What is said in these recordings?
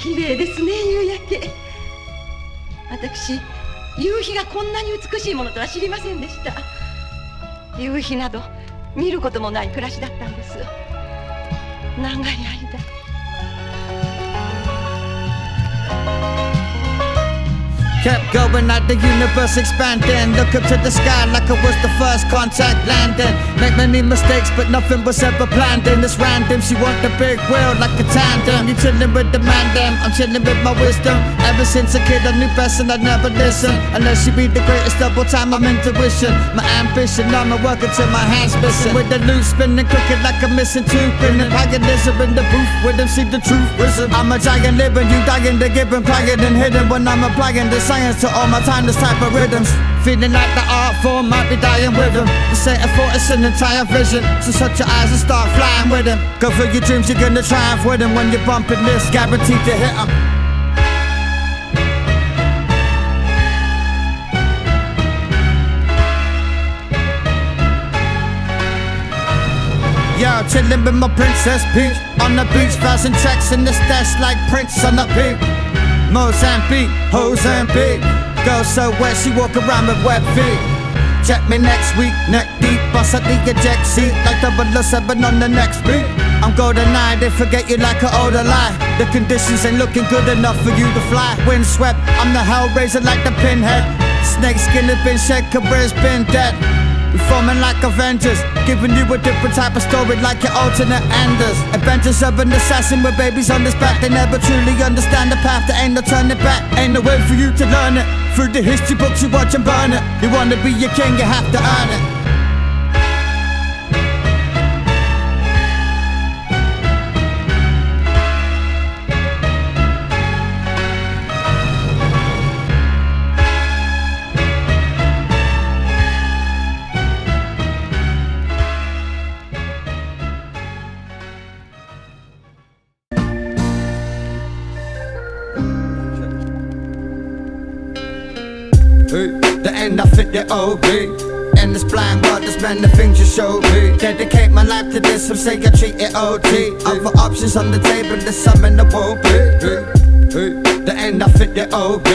綺麗ですね夕焼け。私夕日がこんなに美しいものとは知りませんでした。夕日など見ることもない暮らしだったんです。長い間。Kept going at the universe expanding. Look up to the sky like it was the first contact landing. Make many mistakes but nothing was ever planned in It's random, she want the big wheel like a tandem. You chillin' with the man them, I'm chillin' with my wisdom. Ever since a kid I knew best and I never listen. Unless she be the greatest double time I'm intuition. My ambition, I'm a worker till my hands missing. With the loose spinning crooked like a missing tooth Grinning paganism in the booth with them see the truth I'm a giant living, you dying to give and quiet and hidden When I'm applying this science to all my time, this type of rhythms. Feeling like the art form might be dying with them. This ain't a thought, it's an entire vision. So shut your eyes and start flying with them. Go for your dreams, you're gonna triumph with them. When you're bumping this, guaranteed to hit them. Yo, chillin' with my princess peach On the beach, thousand tracks in the stash like Prince on the beat Mozambique, Mozambique. Girl so wet, she walk around with wet feet. Check me next week, neck deep. Bust out the eject seat like 007 on the next beat. I'm golden eye, they forget you like an older lie. The conditions ain't looking good enough for you to fly. Wind swept, I'm the hellraiser like the pinhead. Snake skin has been shed, career's been dead forming like Avengers, giving you a different type of story like your alternate enders. Adventures of an assassin with babies on his back. They never truly understand the path, there ain't no turning back. Ain't no way for you to learn it. Through the history books, you watch and burn it. You wanna be a king, you have to earn it. The OB. And this blind world, this man, the things you showed me. Dedicate my life to this, some say I treat it OT. Other options on the table, there's some in the won't be. The end I fit the OB.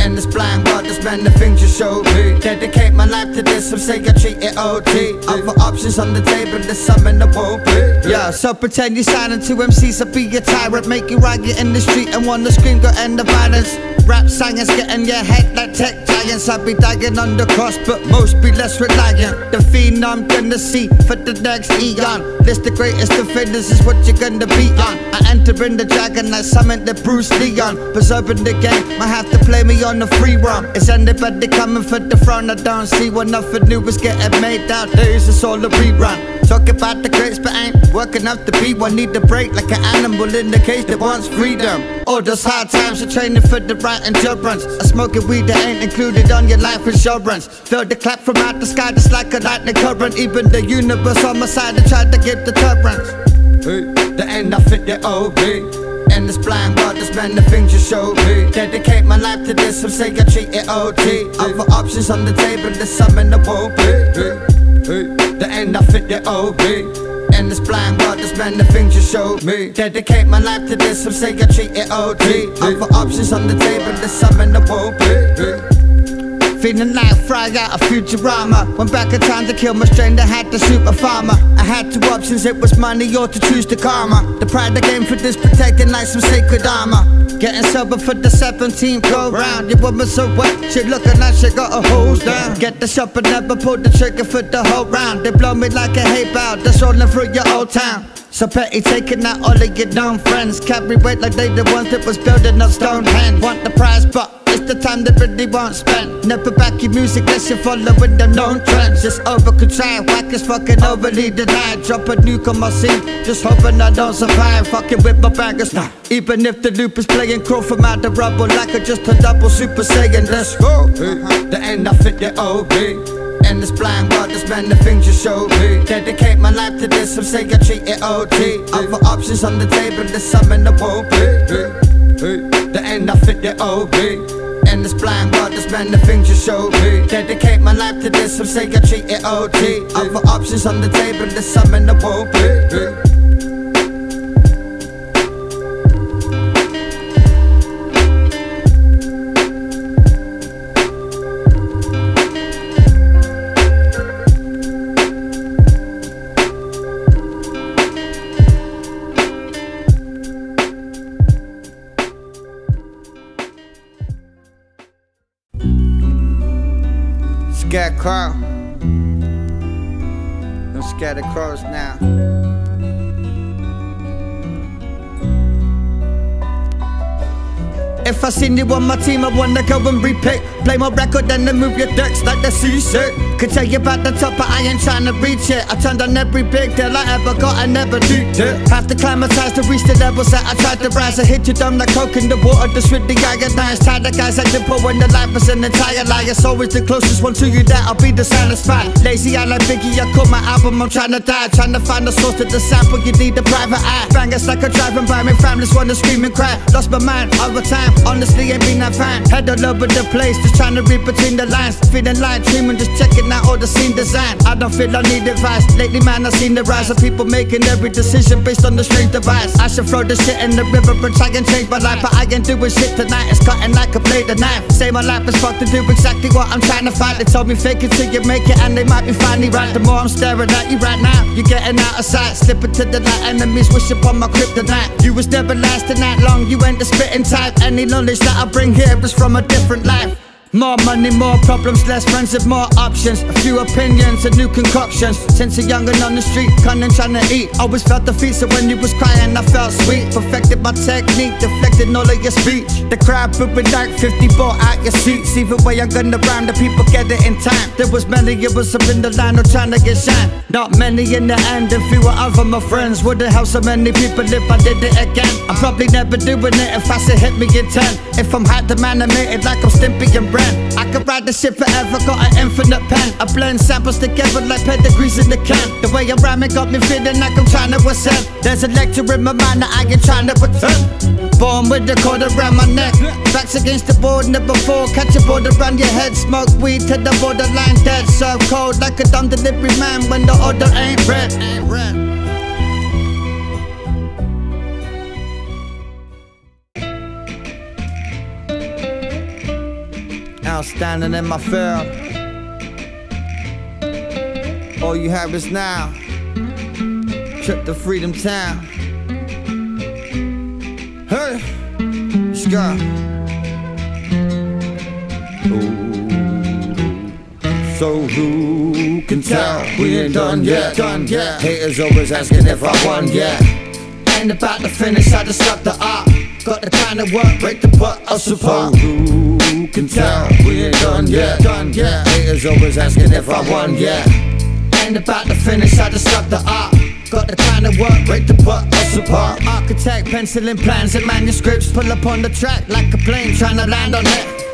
And this blind world, this man, the things you showed me. Dedicate my life to this, some say I treat it OT. Other options on the table, there's some in the be. Yeah, so pretend you're signing to MCs, I'll be your tyrant. Make you riot in the street and wanna scream, go end the violence. Rap science getting your head like tech giants. I be dying on the cross, but most be less reliant. The phenom gonna see for the next eon. This the greatest defenders is what you're gonna be on. I enter in the dragon, I summon the Bruce Leon. Preserving the game, might have to play me on the free run. Is anybody coming for the throne? I don't see what nothing new is getting made nowadays. It's all a rerun. Talk about the greats, but ain't working up to be one. Need to break like an animal in the cage that wants freedom. All those hard times, you're training for the right endurance. I smoking weed that ain't included on your life insurance. Feel the clap from out the sky, just like a lightning current. Even the universe on my side, they tried to give deterrence. Hey, the end, I fit the OB. And this blind world, this man, the things you show me. Dedicate my life to this, some say I treat it OT. Other options on the table, there's some in the won't be. The end, I fit the OB. And this blind world, this man, the things you showed me. Dedicate my life to this, some say I treat it OT. Other options on the table, there's some in the won't be. Feeling like fry out a Futurama Went back in time to kill my strain, I had to shoot farmer I had two options, it was money or to choose the karma The pride I game for this protecting like some sacred armor Getting sober for the 17th go round. Your woman so wet, she looking like she got her hose down. Get the shop and never pull the trigger for the whole round. They blow me like a hay bow, that's rolling through your old town so petty taking out all of your known friends. Carry weight like they the ones that was building up Stonehenge. Want the prize but it's the time that really won't spend. Never back your music unless you're following the known trends. Just over contrived, whack as fucking overly denied. Drop a nuke on my scene, just hoping I don't survive. Fucking with my bangers now Even if the loop is playing crawl from out the rubble Like I just a double super saiyan, let's go. Uh-huh. The end I fit the OB and this blind world, man, the things you showed me. Dedicate my life to this, some say I treat it OT. Other options on the table, there's some in the won't be. The end, I fit the OB. And this blind world, man, the things you showed me. Dedicate my life to this, some say I treat it OT. Other options on the table, there's some in the won't be. Crow. Don't scare the crows now. If I seen you on my team, I wanna go and repick. Play my record then move your decks like the seasick. Could tell you about the top, but I ain't trying to reach it. I turned on every big deal I ever got, I never did it. Have to climatize to reach the levels that I tried to rise. I hit you dumb like coke in the water, just with the iodized. Tired of guys the poor when the life is an entire lie. It's always the closest one to you that I'll be the satisfied. Lazy, I like Biggie, I call my album, I'm trying to die. Trying to find the source to the sample, you need a private eye. Bangers like a driving by me, families wanna scream and cry. Lost my mind over time, honestly ain't been that fine. Head all over the place, just trying to read between the lines. Feeling like dreaming, just checking out all the scene design. I don't feel I need advice. Lately, man, I've seen the rise of people making every decision based on the strange device. I should throw the shit in the river and try and change my life, but I ain't doing shit tonight. It's cutting like a blade of knife. Say my life is fucked to do exactly what I'm trying to find. They told me fake it till you make it, and they might be finally right. The more I'm staring at you right now, you're getting out of sight. Slipping to the light, enemies wish upon my kryptonite. You was never lasting that long, you ain't the spitting type. Any knowledge that I bring here is from a different life. More money, more problems, less friends and more options. A few opinions and new concoctions. Since a youngin' on the street, cunning trying to eat. Always felt the feet, so when you was crying, I felt sweet. Perfected my technique, deflected all of your speech. The crowd moving like 50 bought out your seats. Either way, I'm gonna rhyme, the people get it in time. There was many of us up in the line, or trying to get shine. Not many in the end, and fewer of my friends. Wouldn't help so many people if I did it again. I'm probably never doing it if I said hit me in 10. If I'm hyped, I'm animated like I'm Stimpy and Ren. I could ride this shit forever, got an infinite pen. I blend samples together like pedigrees in the can. The way I rhyme it got me feeling like I'm trying to ascend. There's a lecture in my mind that I ain't trying to pretend. Born with the cord around my neck. Backs against the board, never fall. Catch a board around your head. Smoke weed to the borderline dead. Serve cold like a dumb delivery man when the order ain't red. Ain't red. Outstanding in my field. All you have is now. Trip to Freedom Town. Hey. Ooh. So who can tell? We ain't done yet. Done yet. Haters always asking if I won yet. Ain't about to finish, I just stop the art. Got the kind of work, break the butt, us apart. Who can tell? We ain't done yet. Done yet. Haters always asking if I won yet. Ain't about to finish, I just stop the art. Got the kind of work, break the butt, us apart. Architect, penciling plans and manuscripts. Pull up on the track like a plane trying to land on it.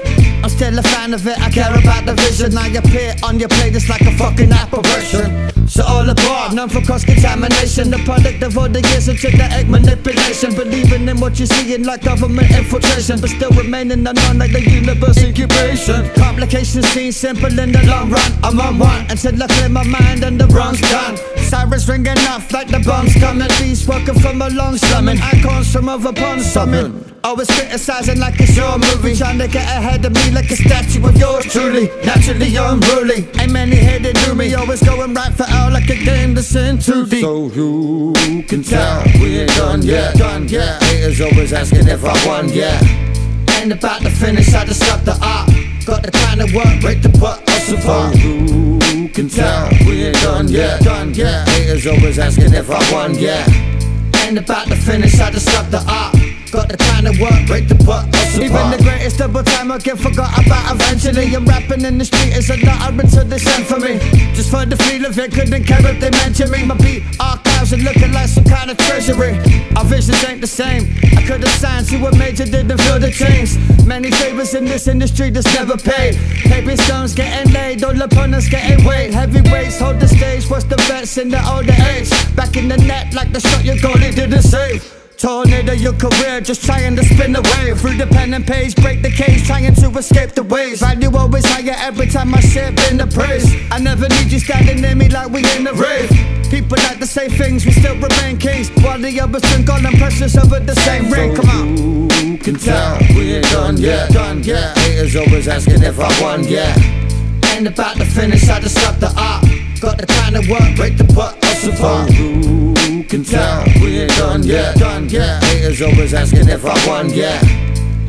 I'm still a fan of it, I care about the vision. I appear on your plate, it's like a fucking apparition. So all aboard, none for cross contamination. The product of all the years the egg manipulation. Believing in what you're seeing like government infiltration. But still remaining unknown like the universe incubation. Complications seem simple in the long run. I'm on one until I clear my mind and the wrong's done. Sirens ringing off like the bombs coming. Beast working from a long slumming. Icons from over pond summon. Always criticizing like it's your movie. Trying to get ahead of me like a statue of yours truly. Naturally unruly. Ain't many here that do me. Always going right for all like a game that's in too deep. So who can tell? We ain't done yet. Done yet. Haters always asking if I won yet. Ain't about to finish, I just stop the art. Got the kind of work, break the butt, us apart. So who can tell? We ain't done yet. Done yet. Haters always asking if I won yet. Ain't about to finish, I just stop the art. Got the kind of work, break the butt. Even the greatest double time I get forgot about eventually. I'm rapping in the street is a nutter until they sent for me. Just for the feel of it, couldn't care if they mention me. My beat archives are looking like some kind of treasury. Our visions ain't the same. I could have signed to a major, didn't feel the change. Many favors in this industry that's never paid. Paper stones getting laid, all opponents getting weighed. Heavyweights hold the stage, what's the best in the older age? Back in the net like the shot your goalie didn't save. Tornado your career, just trying to spin away Through the pen and page, break the cage, trying to escape the waves. Value always higher every time I ship in the praise. I never need you standing near me like we in a rave. People like to say things, we still remain kings. While the others been gone and precious over the same ring, come on. Who can tell? We ain't done yet, done yet. Haters always asking if I won yet. Ain't about to finish, I just stop the art. Got the kind of work, break the butt, Who can tell? We ain't done yet, done yet Haters always asking if I won yet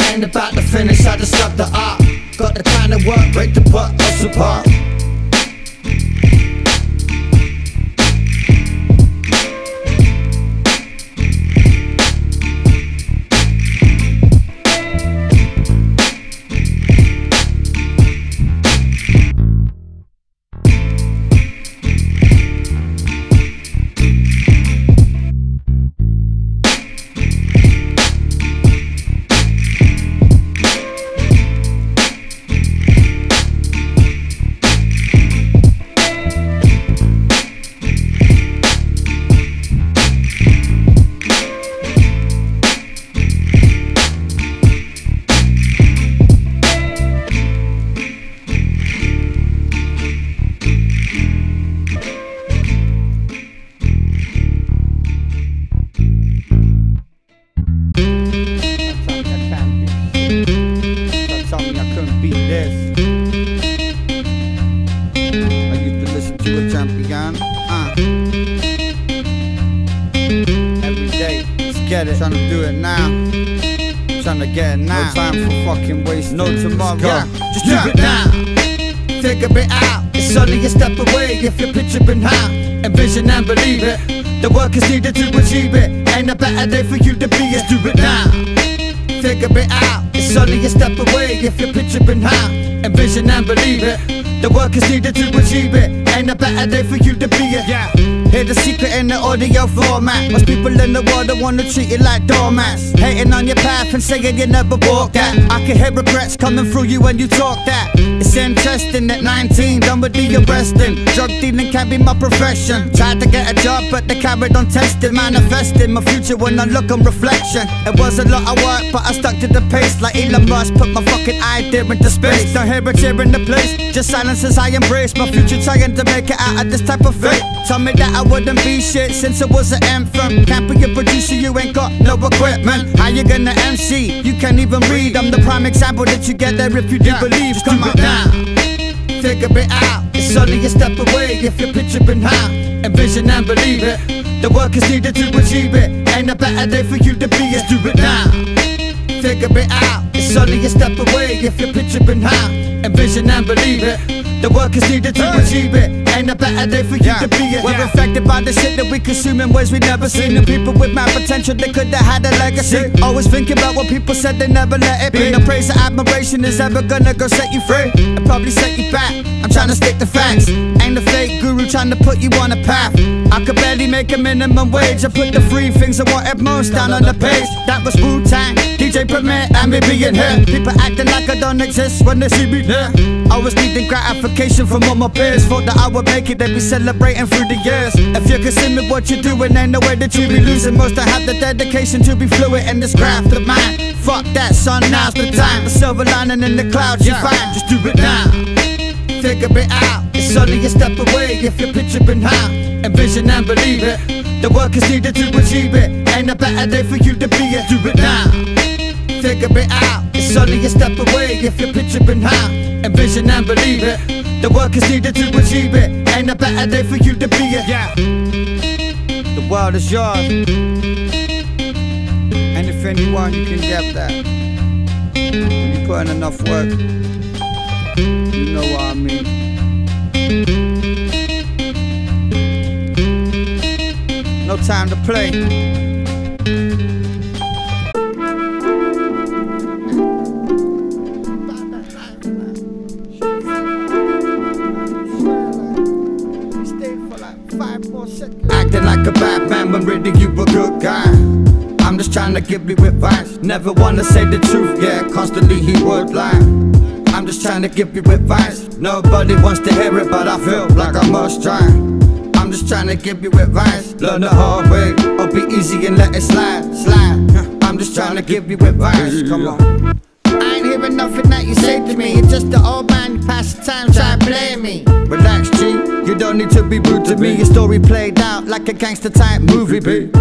Ain't about to finish, I just stop the art. Got the kind of work, break the butt, us apart format. Wanna treat you like doormats. Hating on your path and saying you never walked that. I can hear regrets coming through you when you talk that. It's interesting at 19, done with the arresting. Drug dealing can't be my profession. Tried to get a job, but they carried on testing, manifesting my future when I look on reflection. It was a lot of work, but I stuck to the pace like Elon Musk. Put my fucking idea into space. Don't hear a cheer in the place, just silence as I embrace my future, trying to make it out of this type of fate. Tell me that I wouldn't be shit since it was an anthem. Can't be a producer, you ain't got no equipment. How you gonna MC? You can't even read. I'm the prime example that you get there if you do believe. Come on now, figure it out. It's only a step away if you're picturing how. Envision and believe it. The work is needed to achieve it. Ain't a better day for you to be. Just do it now. Figure it out. It's only a step away if you're picturing how. Envision and believe it. The work is needed to achieve it. Ain't a better day for you to be it. We're affected by the shit that we consume in ways we never seen. The people with my potential, they could have had a legacy. Always thinking about what people said, they never let it be. No praise or admiration is ever gonna go set you free. And probably set you back. I'm trying to stick to facts. Ain't a fake guru trying to put you on a path. I could barely make a minimum wage. I put the three things I want at most down on the page. That was Wu Tang, DJ Premier, and me being here. People acting like I don't exist when they see me there. I was needing gratification from all my peers. Thought that I would make it, they'd be celebrating through the years. If you can see me, what you're doing, ain't no way that you be losing. Most I have the dedication to be fluid in this craft of mine. Fuck that, son, now's the time. The silver lining in the clouds, you find. Just do it now. Figure it out. It's only a step away if you're picturing how. Envision and believe it. The work is needed to achieve it. Ain't a better day for you to be it. Do it now. Figure it out. It's only a step away if you're picturing how. Envision and believe it. The work is needed to achieve it. Ain't a better day for you to be it. Yeah. The world is yours. And if anyone, you can get that. When you put in enough work, you know what I mean. No time to play. Acting like a bad man when really you a good guy. I'm just trying to give you advice. Never wanna say the truth, yeah, constantly he would lie. I'm just trying to give you advice. Nobody wants to hear it, but I feel like I must try. I'm just trying to give you advice. Learn the hard way, or be easy and let it slide, slide. I'm just trying to give you advice. Come on. I ain't hearing nothing that you say to me. It's just the old man pass the time, try to play me. Relax, G. You don't need to be rude to me. Your story played out like a gangster type movie, B.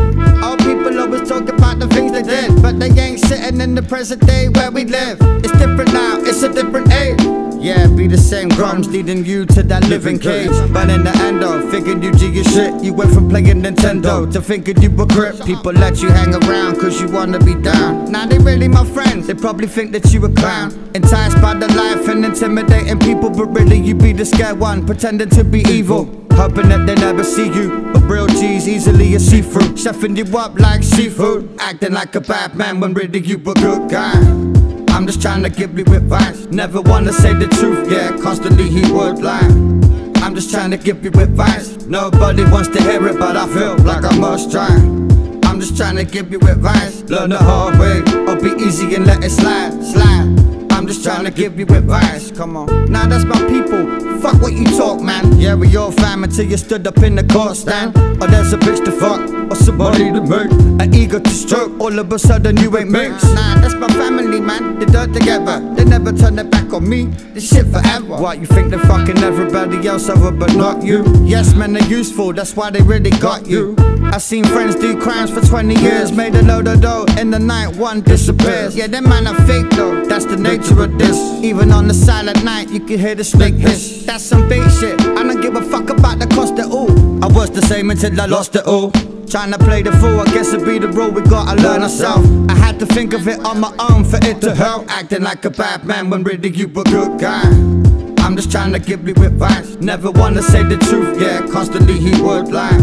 Old people always talk about the things they did, but they ain't sitting in the present day where we live. It's different now, it's a different age. Yeah, be the same grums leading you to that living cage. But in the end, though, figured you do your shit. You went from playing Nintendo to thinking you were grip. People let you hang around cause you wanna be down. Now they really my friends, they probably think that you a clown. Enticed by the life and intimidating people, but really you be the scared one, pretending to be evil. Hoping that they never see you, but real G's easily a see through. Chefing you up like seafood, acting like a bad man when really you a good guy. I'm just trying to give you advice. Never wanna say the truth, yeah, constantly he would lie. I'm just trying to give you advice. Nobody wants to hear it, but I feel like I must try. I'm just trying to give you advice. Learn the hard way, or be easy and let it slide, slide. Just trying to give you advice. Come on. Now that's my people. Fuck what you talk, man. Yeah, we all fam until you stood up in the court stand. Or there's a bitch to fuck, or somebody to make. An ego to stroke, all of a sudden you ain't mixed. Nah, that's my family, man. They done together. They never turn their back on me. This shit forever. What, you think they're fucking everybody else over, but not you? Yes, man, they're useful. That's why they really got you. I seen friends do crimes for 20 years. Made a load of dough. In the night, one disappears. Yeah, them man are fake though. That's the nature Even on the silent night, you can hear the snake hiss. That's some bait shit. I don't give a fuck about the cost at all. I was the same until I lost it all. Trying to play the fool, I guess it be the role we gotta learn ourselves. I had to think of it on my own for it to help. Acting like a bad man when really you a good guy. I'm just trying to give you advice. Never wanna say the truth, yeah, constantly he would lie.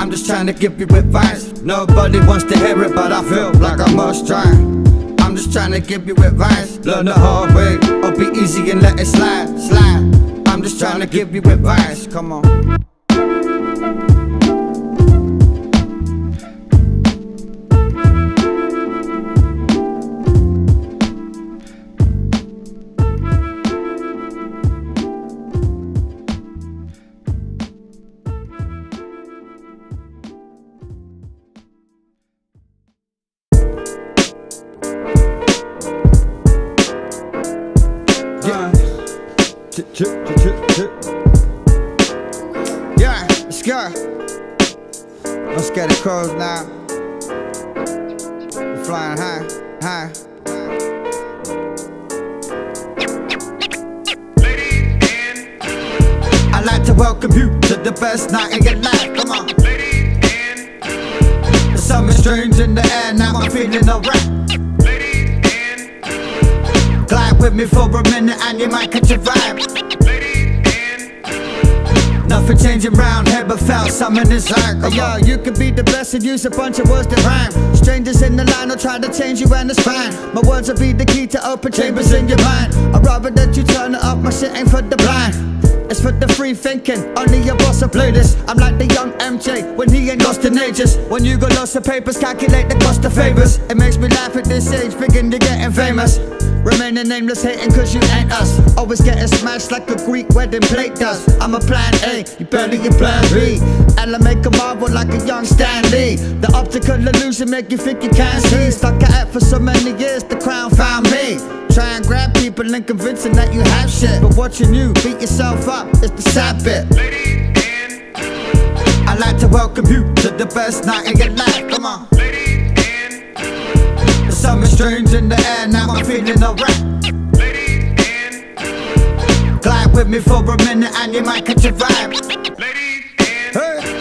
I'm just trying to give you advice. Nobody wants to hear it, but I feel like I must try. I'm just trying to give you advice. Learn the hard way, or be easy and let it slide, slide. I'm just trying to give you advice. Come on. Strange in the air, now I'm feeling alright. Glide with me for a minute and you might catch a vibe. Nothing changing round here but felt something inside. Hey, yo, you could be the best and use a bunch of words that rhyme. Strangers in the line will try to change you and it's fine. My words will be the key to open chambers in your mind. I'd rather that you turn it up, my shit ain't for the blind. It's for the free thinking, only your boss play this. I'm like the young MJ when he ain't lost in ages. When you got lots of papers, calculate the cost of favors. It makes me laugh at this age, thinking you're getting famous. Remaining nameless, hating cause you ain't us. Always getting smashed like a Greek wedding plate does. I'm a plan A, you barely a plan B. And I make a marvel like a young Stan Lee. The optical illusion make you think you can't see. Stuck at it for so many years, the crown found me. Try and grab people and convince them that you have shit. But watching you beat yourself up is the sad bit. I'd like to welcome you to the best night in your life. Come on. Something strange in the air, now I'm feeling alright. Glide with me for a minute and you might catch a vibe. Ladies. Hey.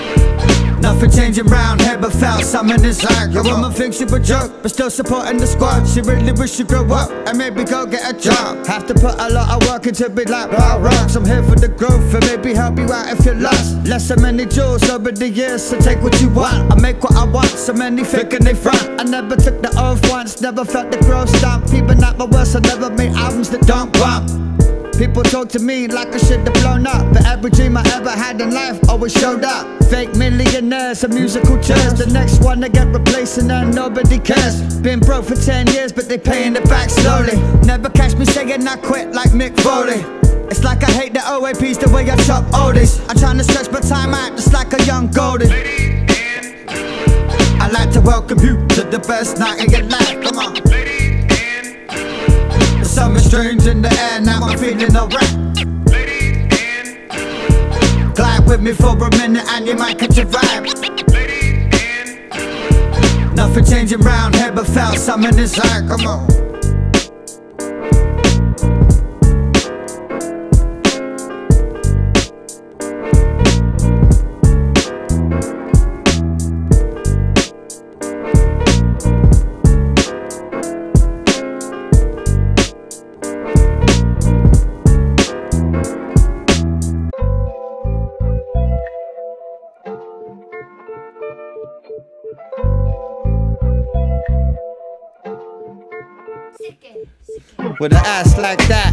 Nothing changing round here but felt something inside. Your woman thinks you a joke, but still supporting the squad. She really wish you grow up and maybe go get a job. Have to put a lot of work into be like blah rocks. I'm here for the growth and maybe help you out if you're lost. Less so many jewels over the years, so take what you want. I make what I want, so many thinking they front. I never took the oath once, never felt the growth stomp. People not my worst, I never made albums that don't bump. People talk to me like I should have blown up. But every dream I ever had in life always showed up. Fake millionaires and musical chairs. The next one to get replaced and then nobody cares. Been broke for 10 years, but they paying it back slowly. Never catch me saying I quit like Mick Foley. It's like I hate the OAPs the way I chop oldies. I'm trying to stretch my time out just like a young Goldie. I'd like to welcome you to the best night in your life. Come on. Something strange in the air, now I'm feeling alright. Glide with me for a minute and you might catch a vibe. Nothing changing round here but felt something inside. Come on. With an ass like that,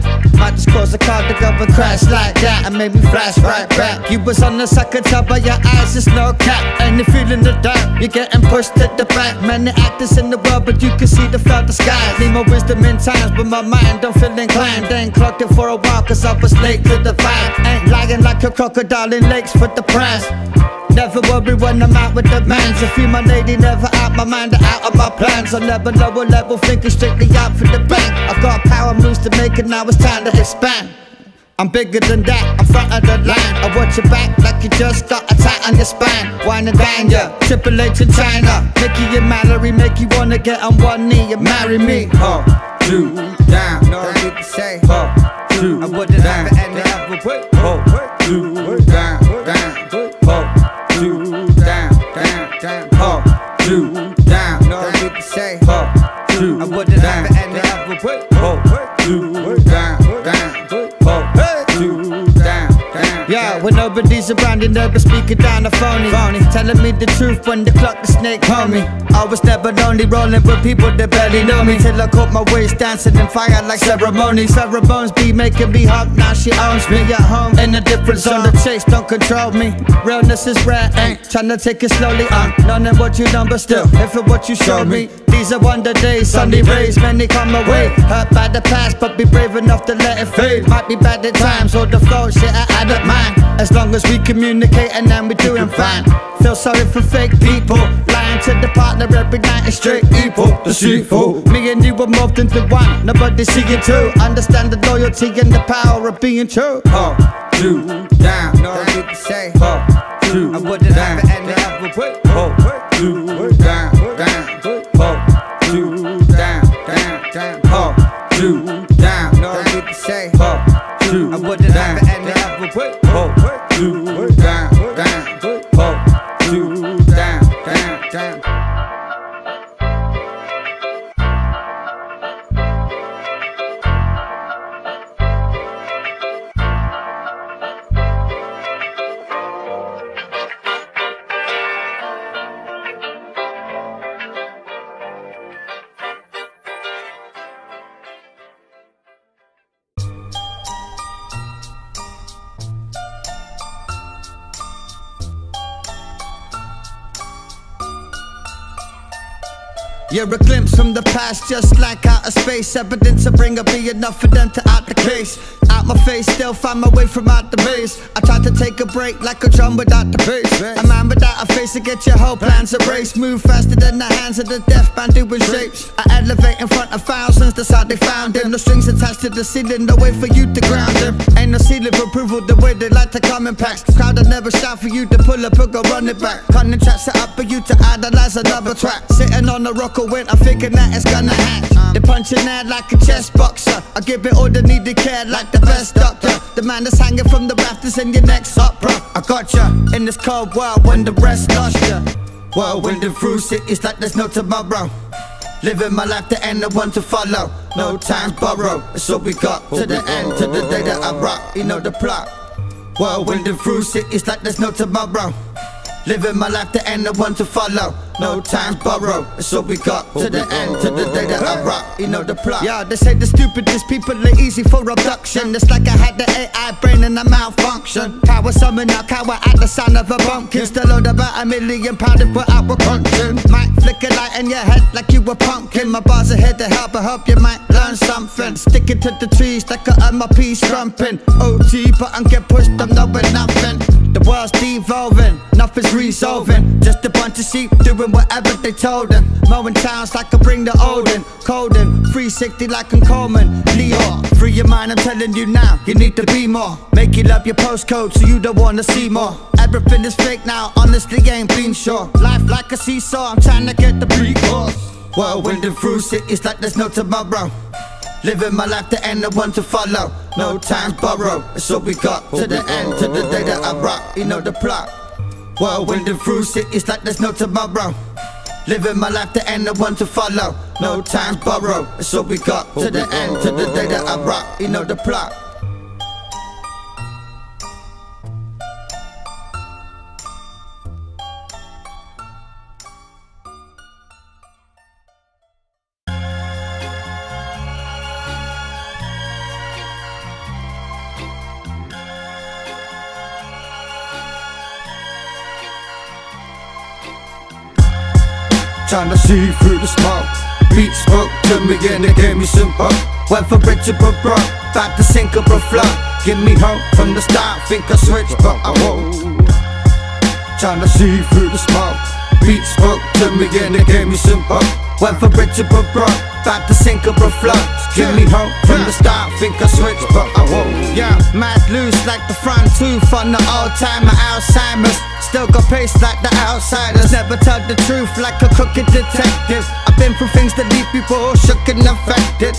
a car to go and crash like that and made me flash right back. You was on the sucker top by your eyes, it's no cap. And you feeling the dark, you're getting pushed to the back. Many actors in the world, but you can see the the skies. Need more wisdom in times, but my mind don't feel inclined. Then clocked it for a while, cause I was late to the vibe. Ain't lying like a crocodile in lakes for the prize. Never worry when I'm out with the mans. If you my lady, never out my mind or out of my plans. I'm never lower level, thinking strictly out for the bank. I've got power moves to make, and now it's time to expand. I'm bigger than that, I'm front of the line. I watch your back like you just got a tat on your spine. Wine and dine ya, Triple H in China. Mickey and Mallory make you wanna get on one knee and marry me. Huh, two, down, no need to say. Huh, two, I Always around you, never speaking down the phony. phony. Telling me the truth when the clock the snake homie. I was never lonely, rolling with people that barely know me. Till I caught my waist dancing in fire like ceremony. Sarah Bones be making me hot, now she owns me at home. In a different zone, the chase don't control me. Realness is rare, ain't trying to take it slowly. I'm none of what you know, but still, if it what you showed me. These are wonder days, Sunday rays, many come away. Hurt by the past, but be brave enough to let it fade. Might be bad at times, or the flow shit I, don't mind. As long as we communicate and then we doing fine. Feel sorry for fake people, lying to the partner every night is straight evil. Deceitful. Me and you were morphed into one, nobody see it too. Understand the loyalty and the power of being true. Up, two, down, no you to say. Up, two, I wouldn't down, have it other way. Up, two, down, down. Up, two, down, down, down. Up, two, You're a glimpse from the past, just like outer space. Evidence to bring up be enough for them to out the case. My face, still find my way from out the maze. I try to take a break like a drum without the bass. A man without a face to get your whole plans erased. Move faster than the hands of the deaf band doing shapes. I elevate in front of thousands, that's how they found him. No strings attached to the ceiling, no way for you to ground him. Ain't no ceiling for approval, the way they like to come in packs. Crowd will never shout for you to pull up or go run it back. Cunning trap set up for you to idolize another track. Sitting on the rock of wind, I'm thinking that it's gonna hatch. They punching out like a chess boxer. I give it all the needed care like the best doctor. The man that's hanging from the rafters in your next opera. I got ya in this cold world when the rest lost ya. Whirlwinding through cities like there's no tomorrow. Living my life to end, the one to follow. No time's borrowed, it's all we got to the end, to the day that I rock. You know the plot. Whirlwinding through cities like there's no tomorrow. Living my life to end, the one to follow. No time's borrowed, it's all we got to the end, to the day that I rock. You know the plot. Yeah, they say the stupidest people are easy for abduction. It's like I had the AI brain and a malfunction. Power summon out, cower at the sound of a pumpkin. Still owed about a million pound if we're out with. Might flick a light in your head like you a pumpkin. My bars are here to help, I hope you might learn something. Sticking to the trees like I earn my peace trumping. OG, but I'm get pushed, I'm knowing nothing. The world's devolving, nothing's resolving. Just a bunch of sheep doing whatever they told them. Mowing towns like I bring the olden. Colden, 360 like I'm Coleman. Leo, free your mind, I'm telling you now. You need to be more. Make you love your postcode so you don't wanna see more. Everything is fake now, honestly ain't been sure. Life like a seesaw, I'm trying to get the pre-course. Whirlwinding through cities like there's no tomorrow. Living my life to end, the one to follow. No time's borrowed, it's all we got to the end, to the day that I rock. You know the plot. Whirlwinding through cities like there's no tomorrow. Living my life to end, the one to follow. No time's borrowed, it's all we got to the end, to the day that I rock. You know the plot. See through the smoke. Beat spoke to me and it gave me some hope. Went for richer but broke, about to sink or float. Give me hope from the start, think I switched but I won't. Tryna see through the smoke. Beat spoke to me and it gave me some hope. Went for richer but broke, about to sink or float. Give me hope from the start, think I switched but I won't. Yeah, mad loose like the front tooth on the old timer Alzheimer's. Still got pace like the outsiders. Never tell the truth like a crooked detective. I've been through things that leave people shook and affected.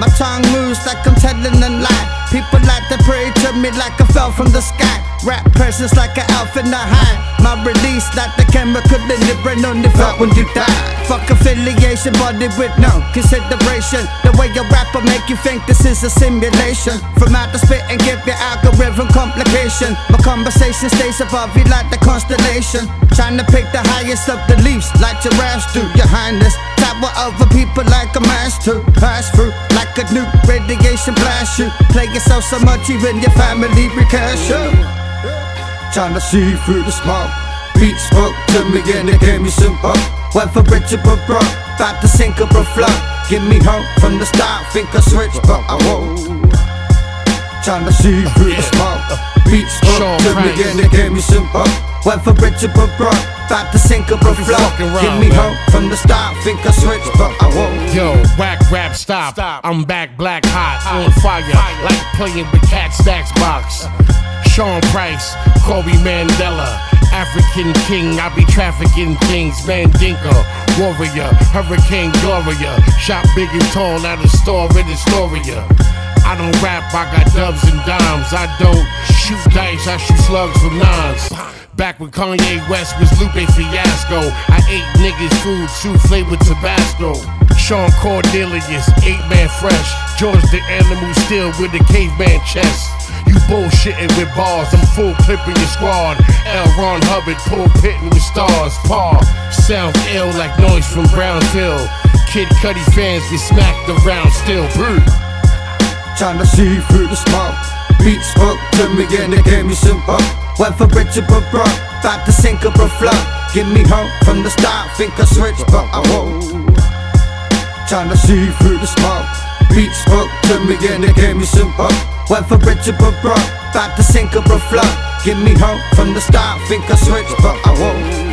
My tongue moves like I'm telling a lie. People like to pray to me like I fell from the sky. Rap presence like an elf in the high. My release like the chemical in the brain only felt when you die. Fuck affiliation, body with no consideration. The way you rap will make you think this is a simulation. From out the spit and give your algorithm complication. My conversation stays above you like the constellation. Trying to pick the highest of the leaves like giraffes do, your highness. Tower over people like a mask to pass through like a new radiation blast you. Play yourself so much, even your family. Trying to see through the smoke. Beat spoke to me and it gave me some hope. Went for richer but broke, about to sink or flow. Give me hope from the start, think I switched, but I won't. Trying to see through the smoke. Beat spoke to me and it gave me some hope. Went for richer but broke, about to sink or fucking Give me hope from the start, think I switched, but I won't. Yo, whack rap stop. stop. I'm back black hot, on fire, like playing with Kat Stacks box. Sean Price, Kobe Mandela, African king, I be trafficking things. Mandinka, warrior, Hurricane Gloria, shot big and tall out of store in Astoria. I don't rap, I got dubs and dimes. I don't shoot dice, I shoot slugs from nines. Back when Kanye West was Lupe Fiasco, I ate niggas food, souffle with Tabasco. Sean Cordelius, eight man fresh. George the animal still with the caveman chest. You bullshitting with bars, I'm full clipping your squad. L. Ron Hubbard, pull pitting with stars. Paul, sound ill like noise from Brownsville. Kid Cudi fans get smacked around still. Brr. To see through the smoke. Beat spoke to me and it gave me some hope. Went for richer but broke, about to sink or flow. Give me hope from the start, think I switched, but I won't. Trying to see through the smoke. Beat spoke to me and it gave me some hope. Went for richer but broke, about to sink or flow. Give me hope from the start, think I switched, but I won't.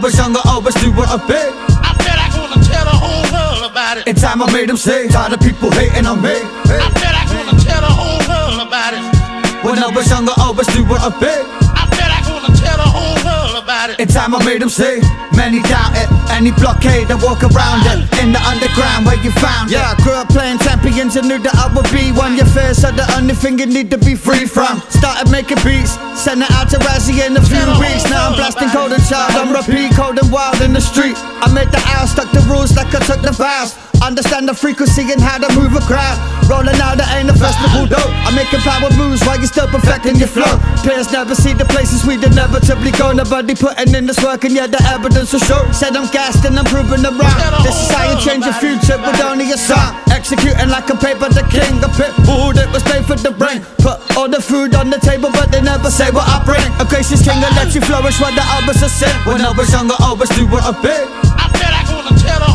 Was younger, always knew what I bit. I bet I gonna tell the whole world about it. In time, I made them say, tired of people hating on me. I bet I gonna tell the whole world about it. When I was younger, always knew what I bit. In time, I made them say, many doubt it. Any blockade, I walk around it. In the underground where you found it. Yeah, I grew up playing champions and knew that I would be one. Your fear said the only thing you need to be free from. Started making beats, sent it out to Razzie in a few weeks. Now I'm blasting cold and child, I'm repeat cold and wild in the street. I made the house, stuck the rules like I took the vows. Understand the frequency and how to move a crowd. Rolling out, that ain't a festival though. I'm making power moves while you're still perfecting your flow. Peers never see the places we'd inevitably go. Nobody putting in this work, and yet the evidence will show. Said I'm gassed and I'm proving them wrong. This is how you change your future with only a song. Executing like a paper, the king. A pit bull that was made for the brain. Put all the food on the table, but they never say what I bring. A gracious king that lets you flourish while the others are sin. When I was younger, I always do what I bit. I I tell the whole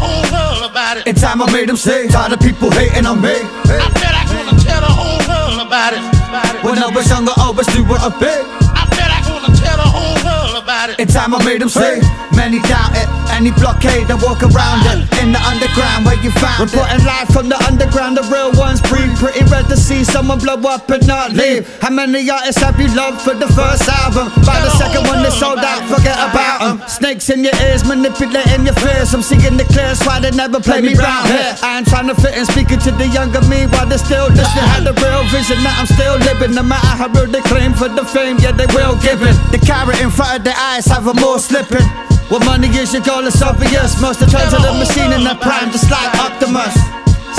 world about it. In time, I made them say, tired of people hating on me. I bet I gonna tell the whole world about it. About it. When I was younger, I knew what I bit. I bet I gonna tell the whole world about it. In time, I made them say, many doubt it. Any blockade, I walk around it. In the underground where you found Reporting live from the underground, the real ones breathe. Pretty red to see someone blow up and not leave. How many artists have you loved for the first album? By the second one, they sold out, forget about them. Snakes in your ears, manipulating your fears. I'm seeing the clear, why they never play me round here. I ain't trying to fit in, speaking to the younger me while they're still listening. Had the real vision that I'm still living. No matter how real they claim for the fame, yeah, they will give it. The carrot in front of their eyes have a more slipping. What money is your goal, it's obvious. Most are turned to the machine in their prime, just like Optimus.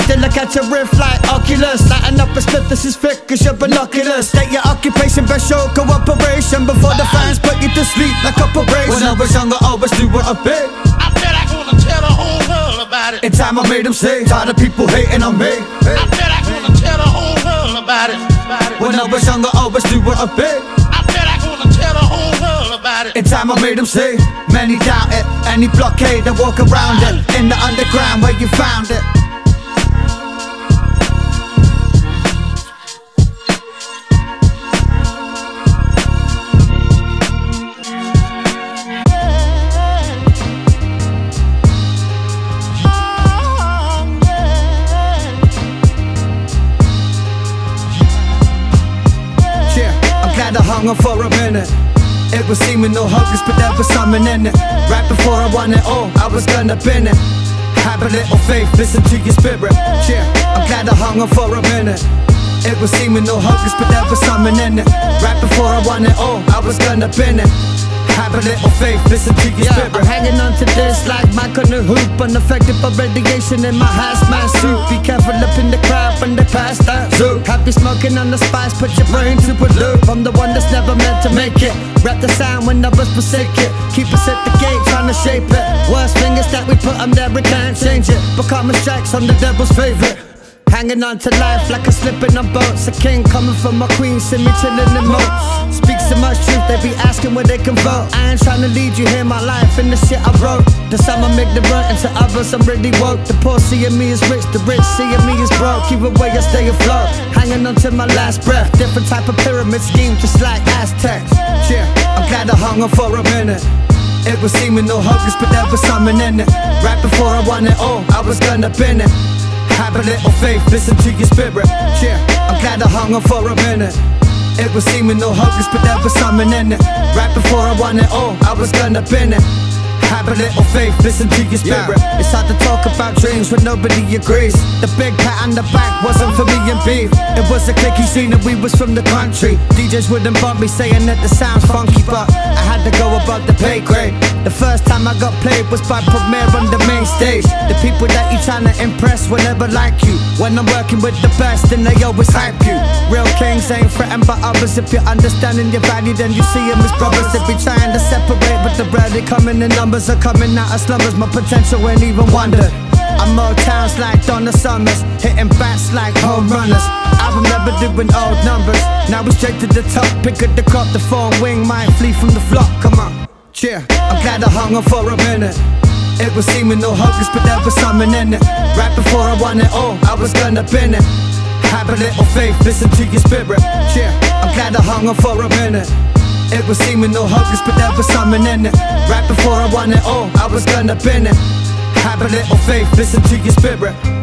Still I catch a riff like Oculus Lighten up a split, this is thick as your binoculars State your occupation, best show cooperation Before the fans put you to sleep like operation When I was younger, I always knew what I bit I bet I gonna tell the whole world about it. In time I made them say, tired of people hating on me I bet I gonna tell the whole world about it. When I was younger, I always knew what I bit about it. In time I made them see, many doubt it. Any blockade, I walk around it. In the underground where you found it. hung on for a minute it was seeming no hopeless, but there was something in it. Right before I won it all, I was gonna bin it. Have a little faith, listen to your spirit. Yeah, I'm glad I hung on for a minute. It was seeming no hopeless, but there was something in it. Right before I won it all, I was gonna bin it. Have a little faith, listen to your Yeah, spirit. Hanging on to this like on the hoop Unaffected by radiation in my hazmat suit. Be careful up in the crowd when they pass that zoo. Happy smoking on the spice, put your brain to a loop. I'm the one that's never meant to make it. Rap the sound when others forsake it. Keep us at the gate, trying to shape it. Worst thing is that we put them there, we can't change it. But karma strikes, I'm the devil's favorite Hanging on to life like a slipping on boats. A king coming from my queen, see me chilling in moats. Speak so much truth, they be asking where they can vote. I ain't trying to lead you here, my life and the shit I wrote. To some I'm ignorant, and to others I'm really woke. The poor seeing me is rich, the rich seeing me is broke. Either way, I stay afloat. Hanging on to my last breath. Different type of pyramid scheme, just like Aztecs. Yeah, I'm glad I hung on for a minute. It was seeming no hopeless, but there was something in it. Right before I won it all, I was gonna bin it. Have a little faith, listen to your spirit. Yeah, I'm glad I hung on for a minute. It was seeming no hopeless, but there was something in it. Right before I won it all, I was gonna bin it. Have a little faith, listen to your spirit. It's hard to talk about dreams when nobody agrees. The big pat on the back wasn't for me and beef. It was a clicky scene and we was from the country. DJs wouldn't bump me saying that the sound's funky, but I had to go above the pay grade. The first time I got played was by Premier on the main stage. The people that you trying to impress will never like you. When I'm working with the best, then they always hype you. Real kings ain't threatened by others. If you're understanding your value, then you see them as brothers. If we trying to separate, but the bread they coming in numbers are coming out of slumbers. My potential ain't even wondered. I'm more towns like Donna Summers, hitting bats like home runners. I remember doing old numbers. Now we straight to the top, pick up the crop, the phone wing might flee from the flock. Come on, cheer. I'm glad I hung on for a minute. It was seeming no hopeless, but there was something in it. Right before I won it all, I was gonna bin it. Have a little faith, listen to your spirit. Cheer, I'm glad I hung on for a minute. It was seeming no hopeless, but there was something in it. Right before I won it all, I was gonna bin it. Have a little faith, listen to your spirit.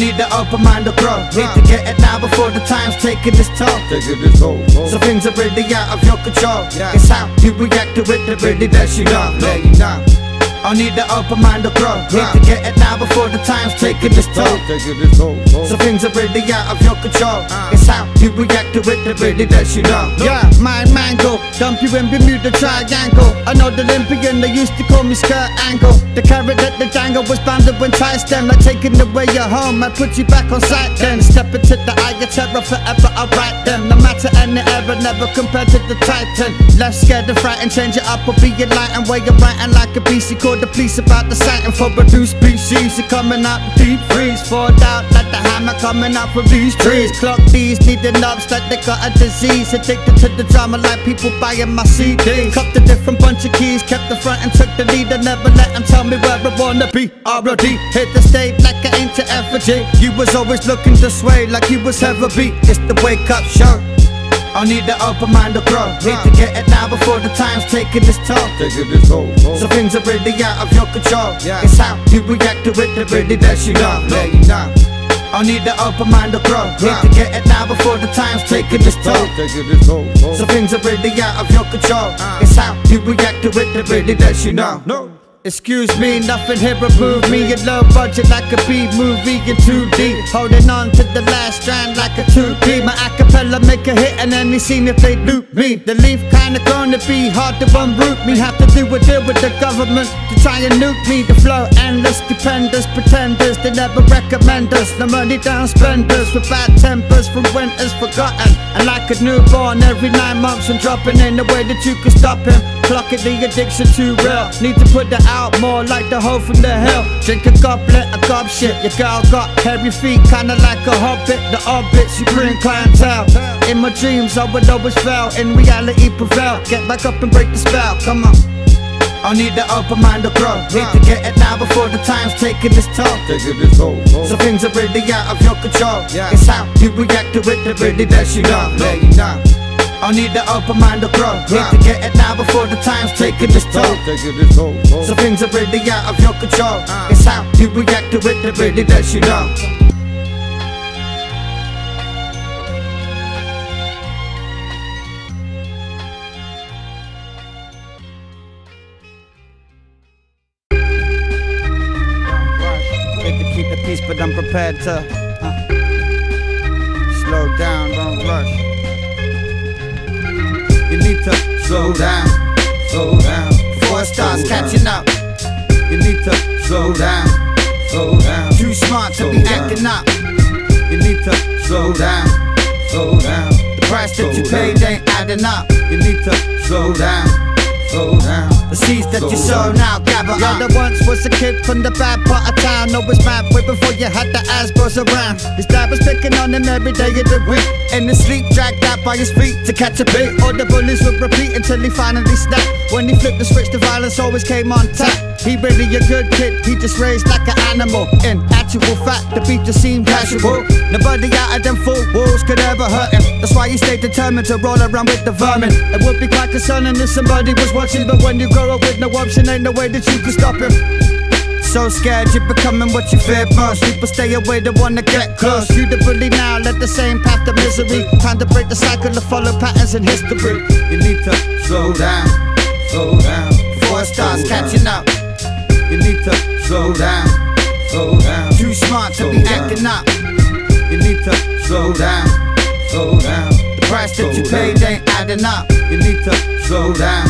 Need to open mind to grow. Need to get it now before the time's taking its toll. Taking this whole, whole So things are really out of your control. It's how you react to it that really lets you know. Let you know. I need to open mind to grow. Need to get it now before the time's taking its toll. Taking this whole, whole So things are really out of your control. It's how you react to it that really lets you know. Yeah, my mango, dump you in Bermuda Triangle. I know the Olympian, they used to call me Kurt Angle. The carrot that the dangle was bounded when tie stem, like taking away your home. I put you back on sight then. Step into the eye of terror forever, I write them. No matter any error, never compared to the Titan. Left scared and frightened, change it up or be a light and way of writing like a beast. He called the police about the sighting for new species. You're coming out the deep freeze, fall out like the hammer coming out from these trees. Clock these, needing knobs like they got a disease. Addicted to the drama like people buying my CDs. Cut a different bunch of keys, kept the front and took the lead. I never let them tell me where I wanna be. R.O.D. hit the stage like an ancient effigy. You was always looking to sway like you was heavy beat. It's the wake up show. I need to open mind to grow. Need to get it now before the time's taking its toll. Taking this whole, whole So things are really out of your control. It's how you react to it that really lets you know. Let you know. I need to open mind to grow. Need to get it now before the time's taking its toll. Taking this whole, whole So things are really out of your control. It's how you react to it that really lets you know. Excuse me, nothing here remove me. A low budget like a B movie in 2D. Holding on to the last strand like a 2D. My acapella make a hit and any scene if they loop me. The leaf kinda gonna be hard to unroot me. Have to do a deal with the government to try and nuke me. The flow endless, stupendous pretenders. They never recommend us. The money down spenders with bad tempers from winters forgotten. And like a newborn, every nine months I'm dropping in the way that you can stop him. Clocking the addiction too real. Need to put that out more like the hoe from the hill. Drink a goblet, a gob shit. Your girl got hairy feet, kinda like a hobbit. The orbits, you bring clientele. In my dreams, I would always fail. In reality, prevail. Get back up and break the spell. Come on. I need to open mind to grow. Need to get it now before the time's taking its toll. Taking this whole, whole. So things are really out of your control. Yeah. It's how you react to it that really lets you know. You know. I need to open mind to grow. Need to get it now before the time's taking its toll. This whole, whole. So things are really out of your control. It's how you react to it that really lets you know. Keep the peace, but I'm prepared to uh, slow down, don't rush. You need to slow down, slow down. Four stars starts Slow down. catching up. You need to slow down, slow down. Too smart to be acting up. You need to slow down, slow down. The price that you paid ain't adding up. You need to slow down, slow down. The seeds that you sow now gather Yeah, there once was a kid from the bad part of town. Always mad way before you had the Asbos around. His dad was picking on him every day of the week. In the sleep, dragged out by his feet to catch a beat. All the bullies would repeat until he finally snapped. When he flipped the switch, the violence always came on tap. He really a good kid, he just raised like an animal. In actual fact, the beat just seemed casual. Nobody out of them four walls could ever hurt him. That's why he stayed determined to roll around with the vermin. It would be quite concerning if somebody was watching, but when you grow up with no option, ain't no way that you can stop him. So scared you're becoming what you fear most. People stay away, they wanna get close. You the bully now, let the same path to misery. Time to break the cycle of follow patterns in history. You need to slow down, slow down. Before it starts Slow down. catching up. You need to slow down, slow down. Too smart to Slow be down. acting up. You need to slow down, slow down. The price that you paid ain't adding up. You need to slow down,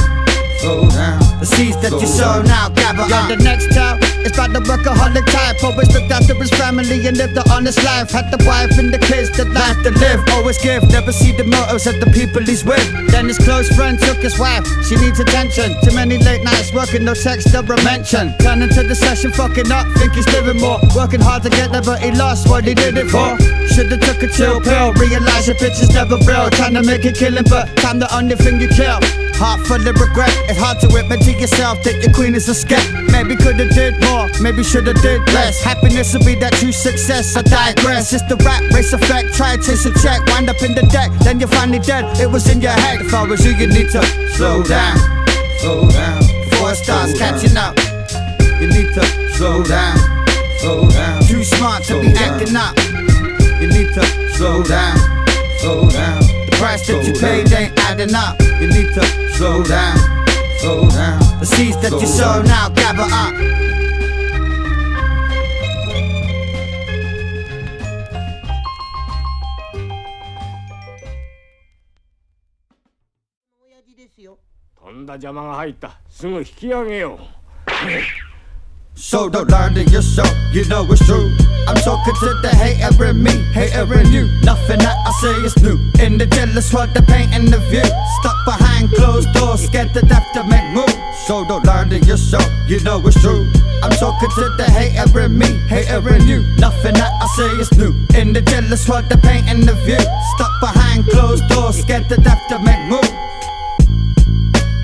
slow down. The seeds that you sow now gather up. the next tale is about the workaholic type. Always looked after his family and lived the honest life. Had the wife and the kids, the life to live, always give, never see the motives of the people he's with. Then his close friend took his wife. She needs attention. Too many late nights working, no text or a mention. Turning to the session, fucking up, think he's living more. Working hard to get there, but he lost what he did it for. Should've took a chill pill. Realize your bitch is never real. Trying to make a killing, but time the only thing you kill. Heart full of regret, it's hard to admit to yourself that your queen is a skep. Maybe could've did more, maybe should've did less. Happiness will be that true success, I digress. It's the rat race effect, try to chase a check, wind up in the deck, then you're finally dead. It was in your head, if I was you, you need to Slow down, slow down. before it starts Slow down. catching up. You need to slow down, slow down. Too smart to be acting up. You need to slow down, slow down. The price that you paid ain't adding up. You need to slow down, slow down. The seeds that you sow down. now gather up. 親父ですよとんだ邪魔が入ったすぐ引き上げよう So don't lie to yourself, you know it's true. I'm talking to the hater in me, hater in you. Nothing that I say is new. In the jealous world, the pain and the view. Stuck behind closed doors, scared to death to make moves. So don't lie to yourself, you know it's true. I'm talking to the hater in me, hater in you. Nothing that I say is new. In the jealous world, the pain and the view. Stuck behind closed doors, scared to death to make moves.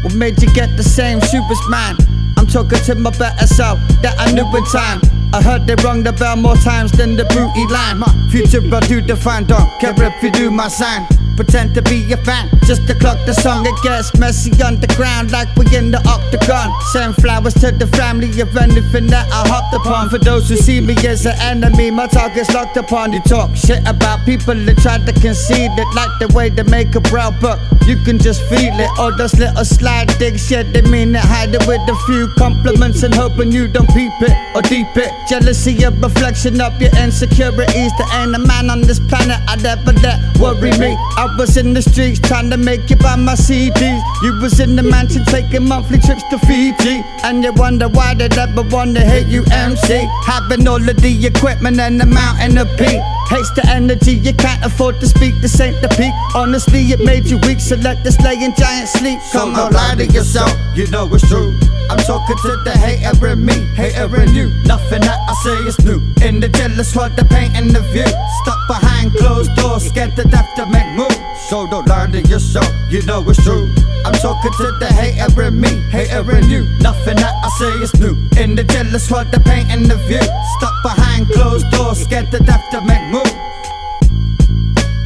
What made you get the same mine? I'm talking to my better self that I knew in time. I heard they rung the bell more times than the booty line. My future I do define, don't care if you do my sign. Pretend to be a fan, just to clock the song. It gets messy underground, like we in the octagon. Send flowers to the family of anything that I hopped upon. For those who see me as an enemy, my target's locked upon. You talk shit about people and try to concede it, like the way they make a brow, but you can just feel it. All those little slide digs, yeah, they mean it. Hide it with a few compliments and hoping you don't peep it or deep it. Jealousy, a reflection of your insecurities. There ain't a man on this planet I'd ever let worry me. I was in the streets trying to make it by my CDs. You was in the mansion taking monthly trips to Fiji. And you wonder why they'd ever wanna hate you, MC. Having all of the equipment and the mountain of P. Hates the energy, you can't afford to speak. This ain't the peak. Honestly, it made you weak, so let this lay in giant sleep. So don't lie to yourself, you know it's true. I'm talking to the hater in me, hater in you. Nothing that I say is new. In the jealous world, the paint and the view. Stuck behind closed doors, scared to death to make moves. So don't lie to yourself, you know it's true. I'm talking to the hater in me, hater in you. Nothing that I say is new. In the jealous world, the paint and the view. Stuck behind closed doors, scared to death to make moves.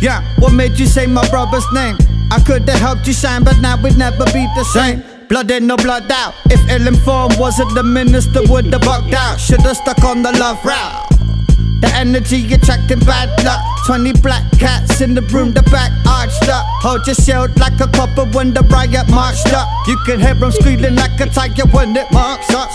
Yeah, what made you say my brother's name? I could've helped you shine, but now we'd never be the same. Blood in, no blood out. If ill informed wasn't the minister, would've bucked out. Should've stuck on the love route. The energy attracting bad luck. 20 black cats in the room, the back arched up. Hold your shield like a copper when the riot marched up. You can hear them squealing like a tiger when it marks up.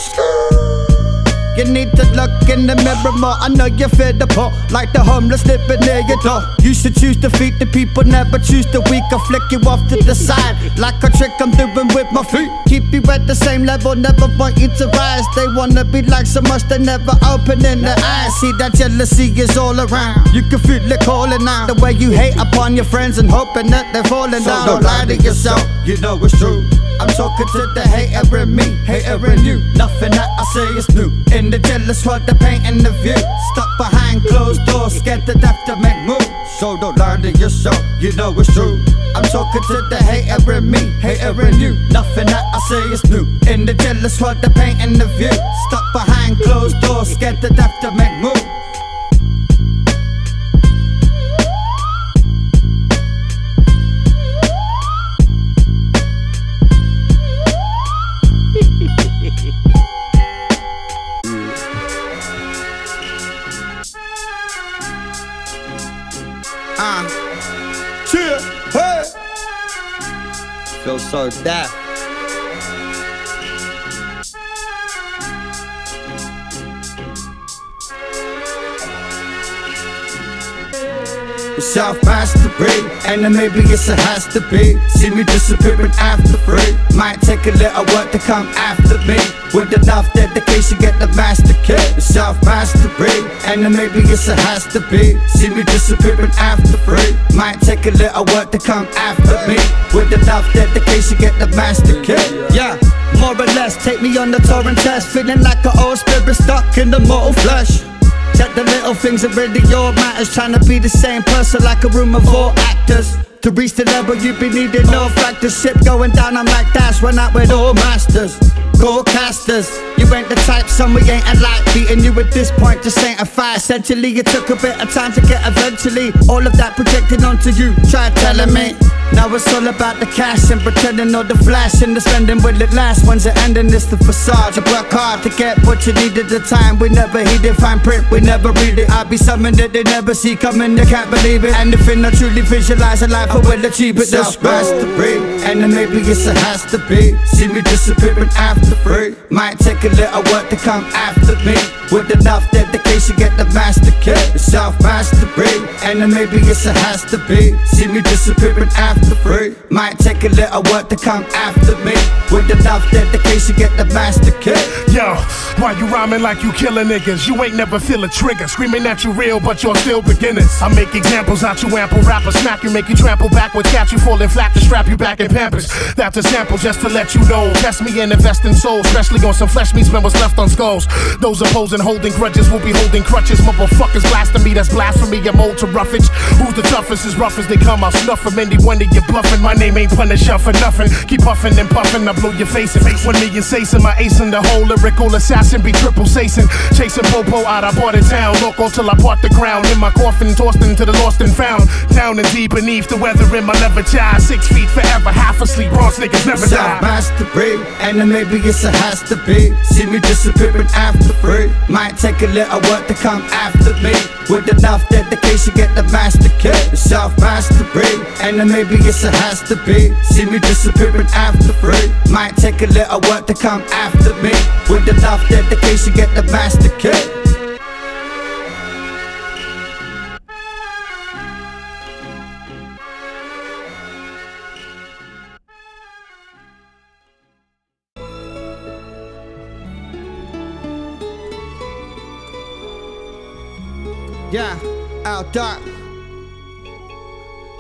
You need to look in the mirror more. I know you feel the pull, like the homeless living near your door. You should choose to feed the people, never choose the weak. I flick you off to the side, like a trick I'm doing with my feet. Keep you at the same level, never want you to rise. They wanna be like so much, they never open in their eyes. See that jealousy is all around. You can feel it calling out. The way you hate upon your friends and hoping that they're falling So down. don't lie to yourself, you know it's true. I'm talking to the hater in me, hater in you. Nothing that I say is new. In the jealous world, the paint and the view. Stuck behind closed doors, scared to death to make moves. So don't lie to yourself, you know it's true. I'm talking to the hater in me, hater in you. Nothing that I say is new. In the jealous world, the paint and the view. Stuck behind closed doors, scared to death to make moves. So deaf. Self mastery, and then maybe it's a has to be. See me disappearing after free. Might take a little work to come after me. With enough dedication, get the master key. It's Self mastery, and then maybe it's a has to be. See me disappearing after free. Might take a little work to come after me. With enough dedication, get the master key. Yeah, more or less, take me on the torrent test. Feeling like an old spirit stuck in the mortal flesh. Check the little things that really all matters. Trying to be the same person like a room of all actors. To reach the level you be needing no factors. Ship going down, I'm like that's run out with all masters. Go casters, you ain't the type, son, we ain't alike. Beating you at this point just ain't a fight. Essentially, it took a bit of time to get eventually. All of that projected onto you, try telling me. Now it's all about the cash and pretending all the flash and the spending will it last? When's it ending? It's the facade. You work hard to get what you need at the time. We never heed it, fine print, we never read it. I be something that they never see coming, they can't believe it. And if they not truly visualize a life, I will achieve it. That's to mastery, and then maybe it's a has to be. See me disappearing after free. Might take a little work to come after me. With enough dedication, get the master key. Self mastery, and then maybe it's a has to be. See me disappearing after free. Might take a little work to come after me. With enough dedication, get the master key. Yo, why you rhyming like you killing niggas? You ain't never feel a trigger. Screaming that you real, but you're still beginners. I make examples out you ample rappers. Smack you, make you trample backwards. Catch you falling flat to strap you back in pampers. That's a sample just to let you know. Test me and invest in souls, especially on some flesh meats, what's left on skulls. Those opposing holding grudges will be holding crutches. Motherfuckers blasting me, that's blasphemy. I'm old to roughage. Who's the toughest? As rough as they come, I'll snuff them. Any that you're bluffing. My name ain't Punisher for nothing. Keep puffing and puffing, I blow your face in. One million sacing, my ace in the whole lyrical assassin be triple sacing. Chasing Popo out, I bought it town. Local till I bought the ground. In my coffin, tossed into the lost and found. Down and deep beneath the weather in my leather child. Six feet forever, half asleep. Bronze niggas never die. mastery, and then it's a has to be. See me disappearing after free. Might take a little work to come after me. With enough dedication, get the master key. Self mastery, and then maybe it's a has to be. See me disappearing after free. Might take a little work to come after me. With enough dedication, get the master key. Yeah, out dark.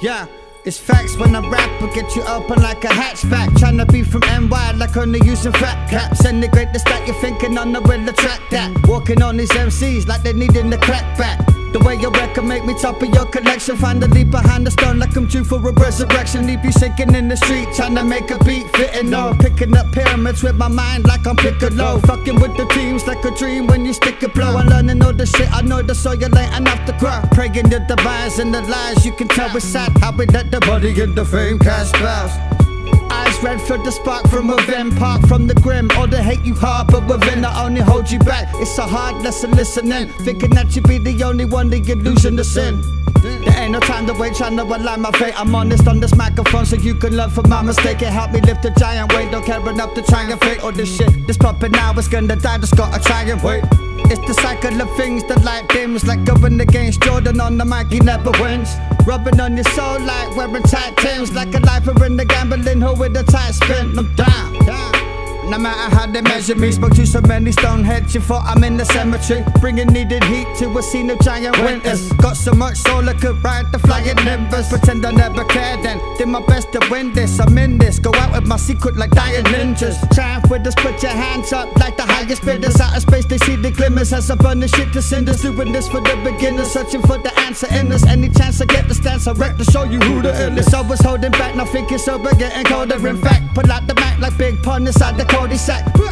Yeah. It's facts when I rap, but get you open like a hatchback. Tryna be from NY like only using fat caps. And the greatest that you're thinking on the will attract that. Walking on these MCs like they needing the crack back. The way your record make me top of your collection. Finally behind the stone like I'm due for a resurrection. Leave you sinking in the street, trying to make a beat fitting no. Picking up pyramids with my mind like I'm Piccolo. Fucking with the teams like a dream when you stick a blow. I'm learning all the shit I know the soil ain't enough to grow. Praying the demise and the lies you can tell it's sad how we let the body and the fame cast spells. Eyes red for the spark from within, part from the grim. All the hate you harbor within, I only hold you back. It's a hard lesson listening, thinking that you be the only one, the illusion to sin. There ain't no time to wait, trying to align my fate. I'm honest on this microphone so you can learn from my mistake. It helped me lift a giant weight, don't care enough to try and fake all this shit. This puppet now is gonna die, just gotta try and wait. It's the cycle of things that light dims Like going against Jordan on the mic, he never wins Rubbing on your soul like wearing tight Tims Like a lifer in the gambling hole with a tight spin. I'm down, down no matter how they measure me, spoke to so many stoneheads, you thought I'm in the cemetery. Bringing needed heat to a scene of giant winters. Got so much soul I could ride the flying nimbus. Pretend I never cared then. Did my best to win this, I'm in this. Go out with my secret like dying ninjas. Triumph with us, put your hands up like the highest bidders. Out of space, they see the glimmers as I burn the shit to cinders. Doing this for the beginners, searching for the answer in us. Any chance I get the stance, I wreck to show you who the illest. I was holding back, now thinking sober, getting colder. In fact, pull out the back like Big Pun inside the cul-de-sac. The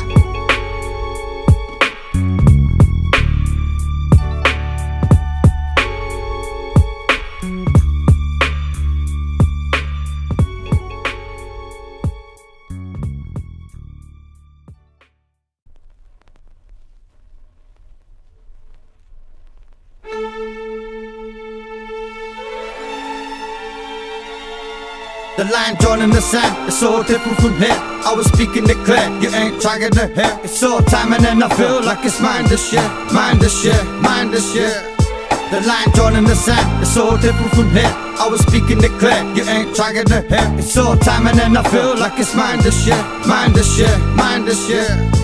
line drawn in the sand, it's so different from here. I was speaking it clear, you ain't trying to hear. It's all timing and I feel like it's mine this year, mine this year, mine this year. The line drawn in the sand, it's so different from here. I was speaking it clear, you ain't trying to hear. It's all timing and I feel like it's mine this year, mine this year, mine this year.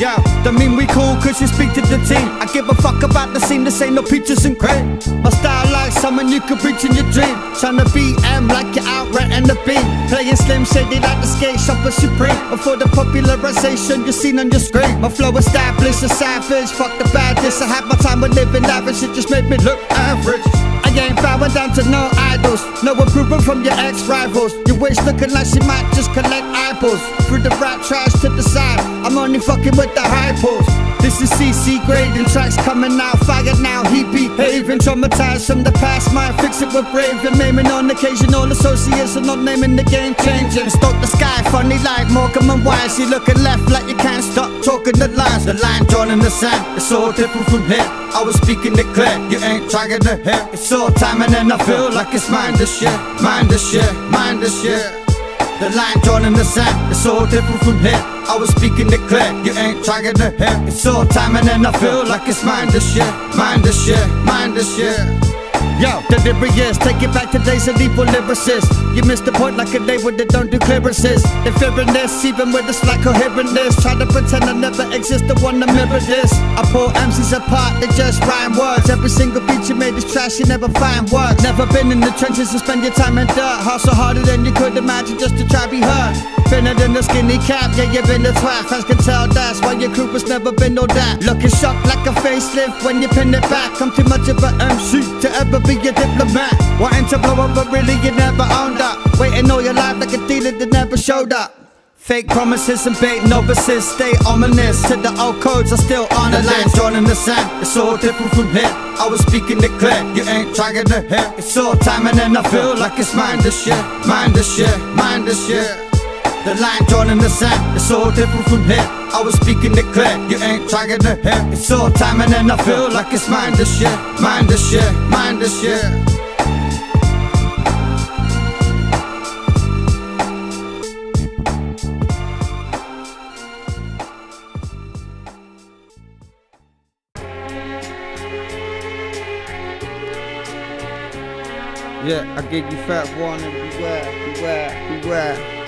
Yo, don't mean we cool cause you speak to the team. I give a fuck about the scene, this ain't no peaches and cream. My style like someone you could reach in your dream. Tryna be M like you're out renting the beat. Playing Slim Shady like the skate shopper supreme. Before the popularization you seen on your screen. My flow established a savage, fuck the badness. I had my time with living lavish, it just made me look average. I ain't bowing down to no idols. No approval from your ex rivals. Your wish looking like she might just collect eyeballs. Through the rap trash to the side. I'm only fucking with the pulls. This is CC grading tracks coming out. Fire now, he behaving. Traumatized from the past, might fix it with raving. Naming on occasion, all associates are not naming the game changing. Stoke the sky, funny like Morecambe and Wise. You looking left like you can't stop talking the lines. The line drawn in the sand, it's so different from here. I was speaking it clear, you ain't trying to hear. It's all timing and I feel like it's mine this year, mine this year, mine this year. The line drawn in the sand, it's so different from here. I was speaking the clear, you ain't trying to hear. It's all timing and I feel like it's mine this year, mine this year, mine this year. Yo, delirious, take it back to days of evil lyricists. You missed the point like a label that don't do clearances. Fearing this, even with a slight coherentness. Try to pretend I never exist, I wanna mirror this. I pull MCs apart, they just rhyme words. Every single beat you made is trash, you never find work. Never been in the trenches and spend your time in dirt. Hustle harder than you could imagine just to try be heard. Thinner than a skinny cap, yeah, you've been a twat. Fans can tell that's why your crew has never been all that. Looking shocked like a facelift when you pin it back. I'm too much of an MC to ever be a diplomat. Wanting to blow up, but really you never owned up. Waiting all your life like a dealer that never showed up. Fake promises and bait novices stay ominous. To the old codes, I still on The the line drawn in the sand, it's so different from here. I was speaking it clear, you ain't trying to hear. It's all timing and I feel like it's this year, mine this shit, this year. The line drawn in the sand, it's so different from here. I was speaking it clear, you ain't trying to hear. It's all timing and I feel like it's mine this year, mine this year, mine this year. Yeah, I gave you fat warning. Beware, beware, beware.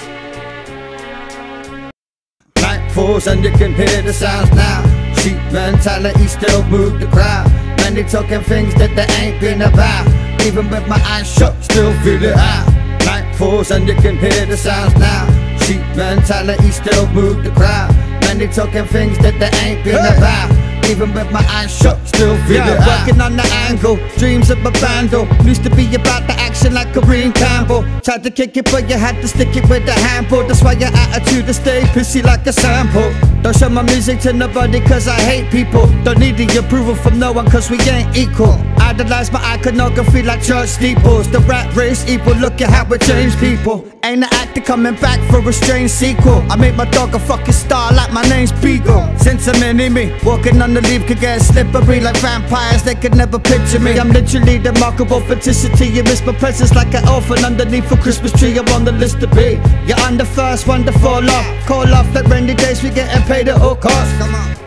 Falls and you can hear the sounds now. Cheap mentality still move the crowd. Many talking things that they ain't been about. Even with my eyes shut, still feel it out. Night falls and you can hear the sounds now. Sheep mentality still move the crowd. Many talking things that they ain't been about. Even with my eyes shut, still feel Yeah, it working on the angle, dreams of a bando. Used to be about the action like Kareem Campbell. Tried to kick it, but you had to stick it with the handful. That's why your attitude is stay pissy like a sample. Don't show my music to nobody cause I hate people. Don't need the approval from no one cause we ain't equal. Idolize my iconography like church steeples. The rat race equal, look at how it changed people. Ain't an actor coming back for a strange sequel. I made my dog a fucking star like my name's Beagle. Since I'm in me, walking on the leaf could get slippery like vampires. They could never picture me. I'm literally the mark of authenticity. You miss my presence like an orphan underneath a Christmas tree. I'm on the list to be. You're on the first one to fall off. Call off like rainy days, we getting paid at all costs. Come on.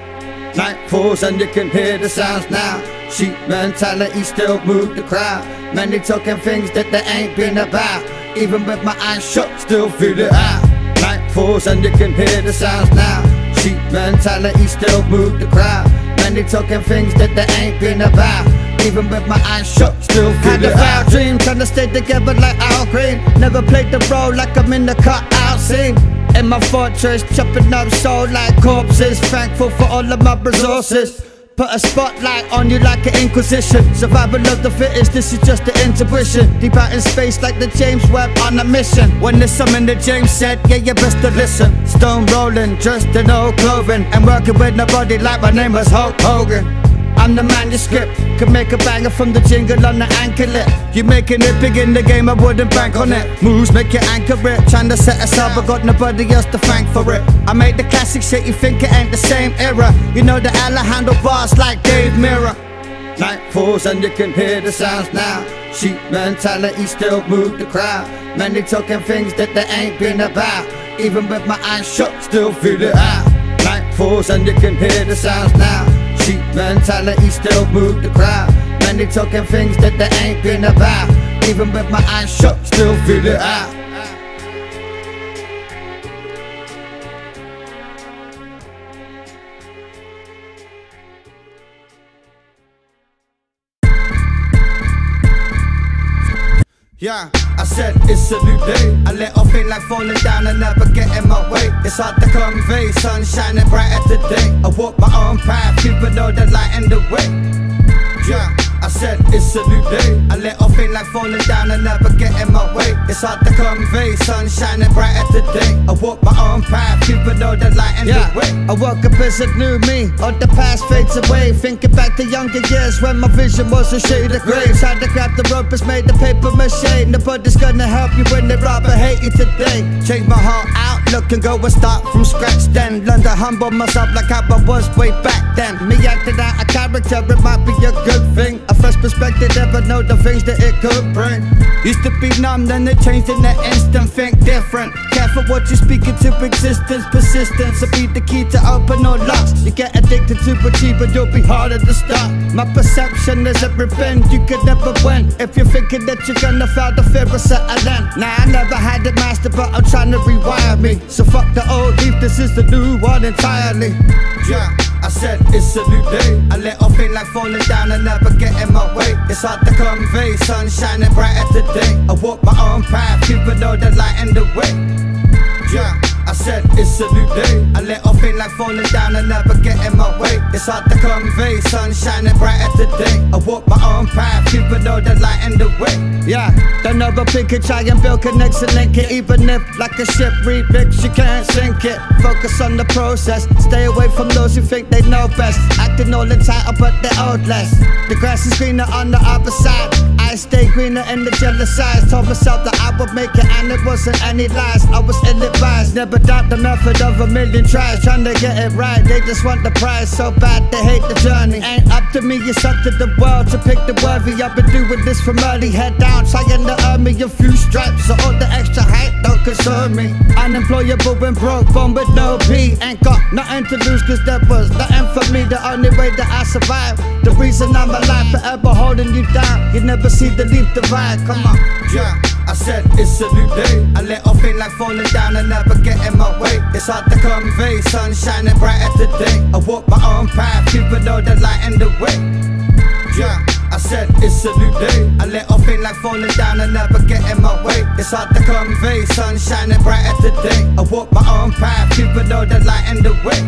Night falls and you can hear the sounds now. Sheep mentality still move the crowd. Many talking things that they ain't been about. Even with my eyes shut, still feel it out. Night falls and you can hear the sounds now. Sheep mentality still move the crowd. Many talking things that they ain't been about. Even with my eyes shut, still Had feel a it foul out. dream, trying to stay together like Al Green. Never played the role like I'm in the cut-out scene. In my fortress, chopping up soul like corpses. Thankful for all of my resources. Put a spotlight on you like an inquisition. Survival of the fittest, this is just the intuition. Deep out in space like the James Webb on a mission. When there's something that James said, yeah, you best to listen. Stone rolling, dressed in old clothing. And working with nobody like my name was Hulk Hogan. I'm the manuscript, could make a banger from the jingle on the anklet. You making it big in the game, I wouldn't bank on it. Moves make you anchor it, trying to set us up, but got nobody else to thank for it. I made the classic shit, you think it ain't the same era. You know the Alejandro bars like Dave Mirra. Night falls and you can hear the sounds now. Sheep mentality still move the crowd. Many talking things that they ain't been about. Even with my eyes shut, still feel it out. Night falls and you can hear the sounds now. Mentality still move the crowd. Many talking things that they ain't been about. Even with my eyes shut, still feel it out. Yeah, I said it's a new day. I let off feel like falling down and never get in my way. It's hard to convey, sun shining bright as the day. I walk my own path, even though the light in the way. Yeah, I said it's a new day. I let off feel like falling down and never get in my way. It's hard to convey, sun shining bright as the day. I walk my own path, people know the light in Yeah, the way. I woke up as a new me. All the past fades away. Thinking back to younger years when my vision was a shade of grey. Tried to grab the rope, it's made the paper mache. Nobody's gonna help you when they rob rather hate you today. Change my whole outlook and go and start from scratch. Then learn to humble myself like how I was way back then. Me acting out a character, it might be a good thing. A fresh perspective, never know the things that it could bring. Used to be numb, then they changed in an instant. Think different. Careful what you speak into existence. Persistence will be the key to open all locks. You get addicted to achieve, but you'll be harder to stop. My perception is everything you could never win. If you're thinking that you're gonna fail, the fear is settling. Nah, I never had it mastered, but I'm trying to rewire me. So fuck the old leaf, this is the new one entirely. Yeah, I said it's a new day. I let off feel like falling down and never get in my way. It's hard to convey, sun shining bright as the day. I walk my own path, even though the light in the way. Yeah, I said it's a new day. I let off feel like falling down and never get in my way. It's hard to convey, sun shining bright as the day. I walk my own path, even though the light in the way. Yeah, don't ever pick it, try and build connects and link it. Even if, like a ship, remix, you can't sink it. Focus on the process, stay away from those who think they know best. Acting all entitled, but they're old less. The grass is greener on the other side. Stay greener in the jealous eyes. Told myself that I would make it, and it wasn't any lies. I was ill advised, never doubt the method of a million tries. Trying to get it right, they just want the prize so bad they hate the journey. Ain't up to me, it's up to the world to pick the worthy. I've been doing this from early, head down, trying to earn me a few stripes. So all the extra hype don't concern me. Unemployable and broke, born with no P. Ain't got nothing to lose, cause there was nothing for me. The only way that I survive, the reason I'm alive, forever holding you down. You never see the leaf divide, come on. Yeah, I said it's a new day. I let off feel like falling down and never get in my way. It's hard to convey, sun shining bright as the day. I walk my own path, people know the light in the way. Yeah, I said it's a new day. A little thing like falling down and never get in my way. It's hard to convey, sun shining bright as the day. I walk my own path, people know the light in the way.